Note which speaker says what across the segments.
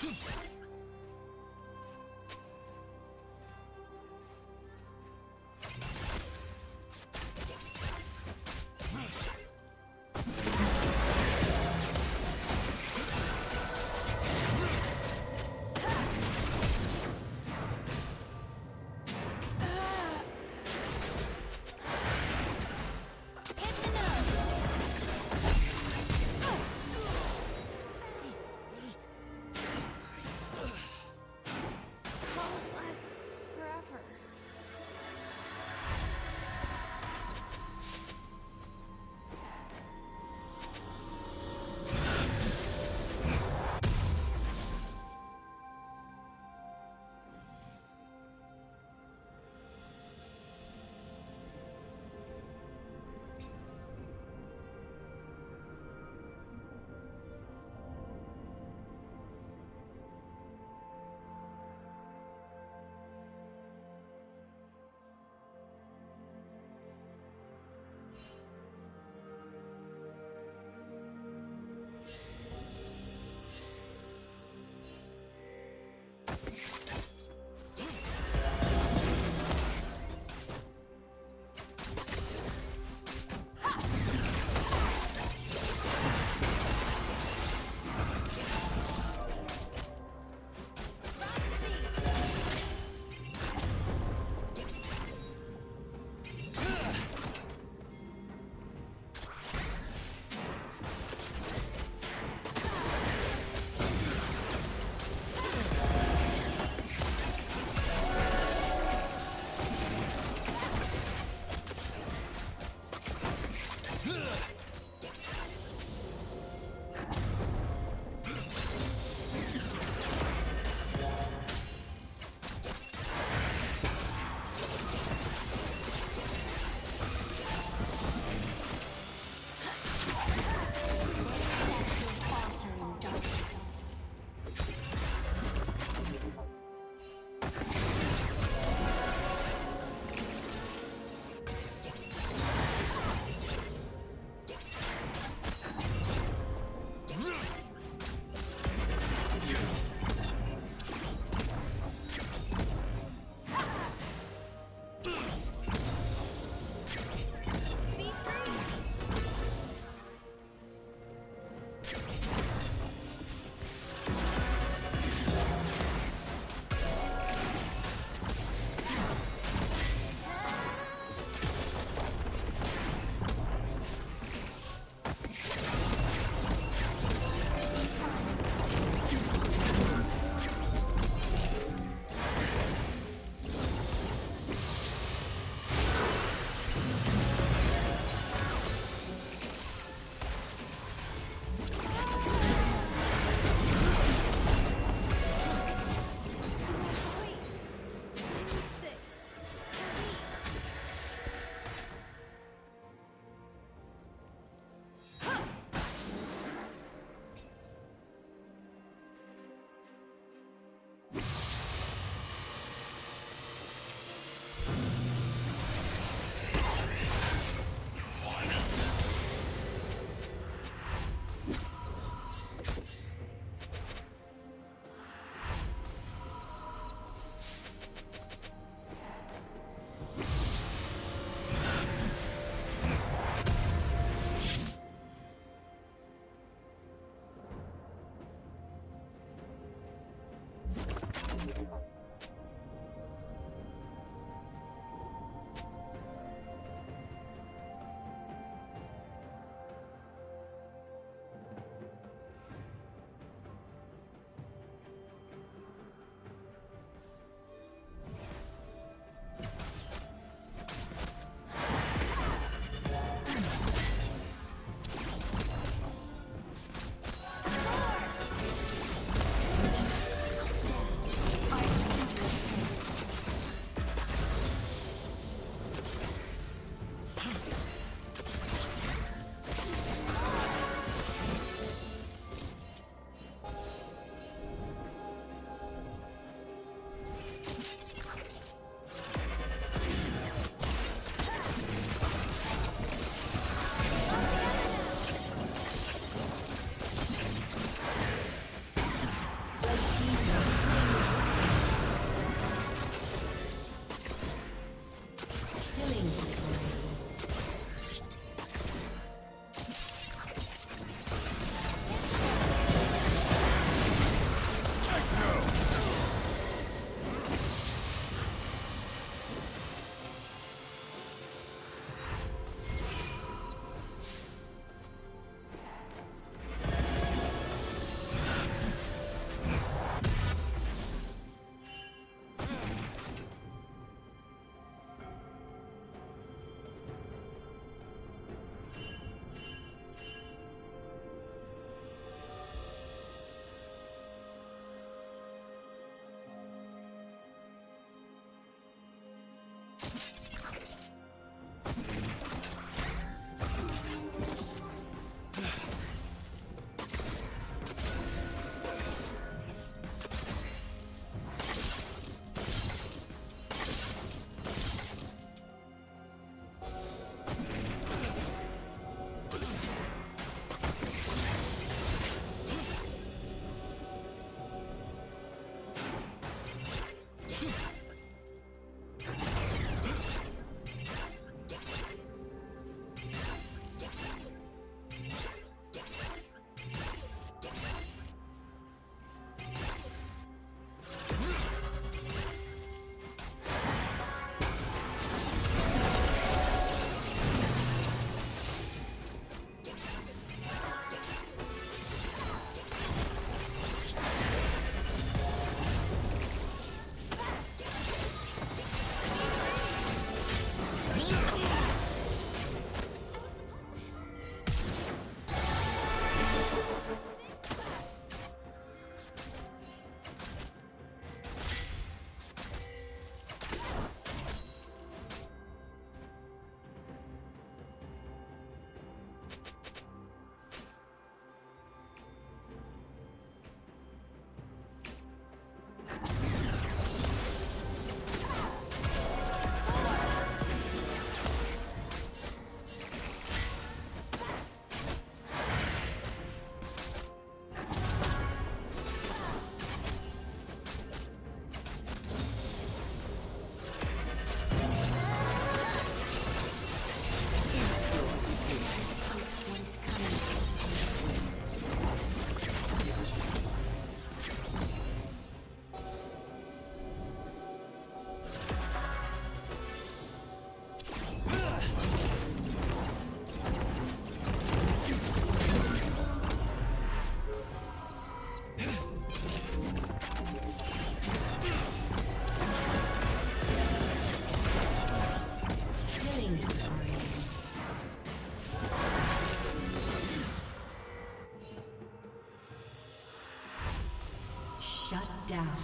Speaker 1: Heat. Yeah.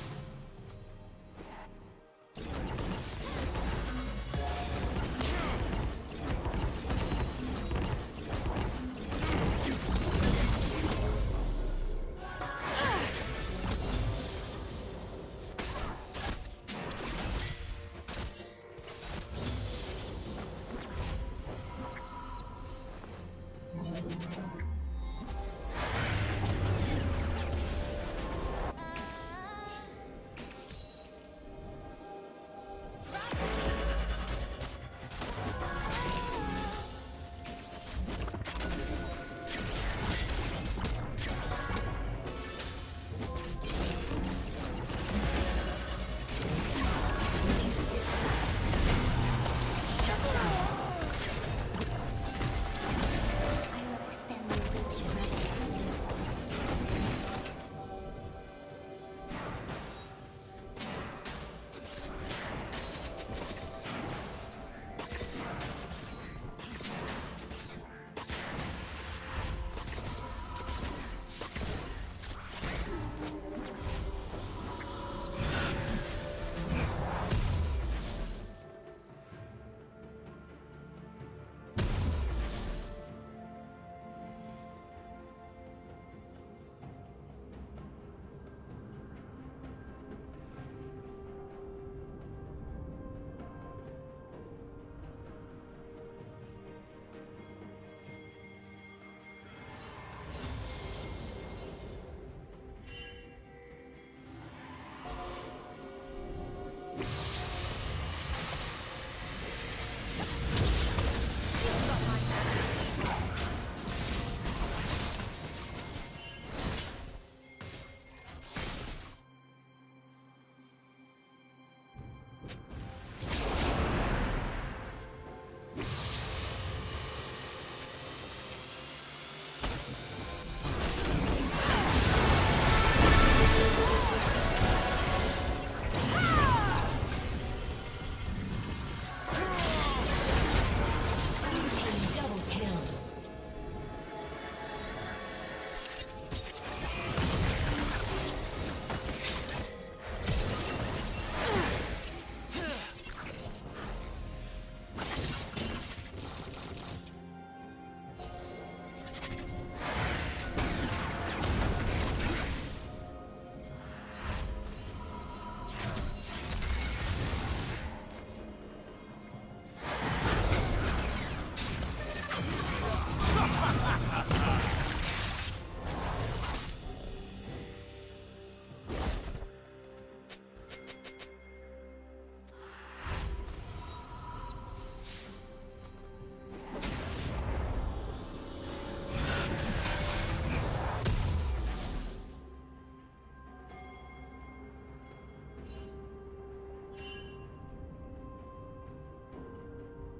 Speaker 1: Down.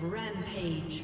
Speaker 1: Rampage.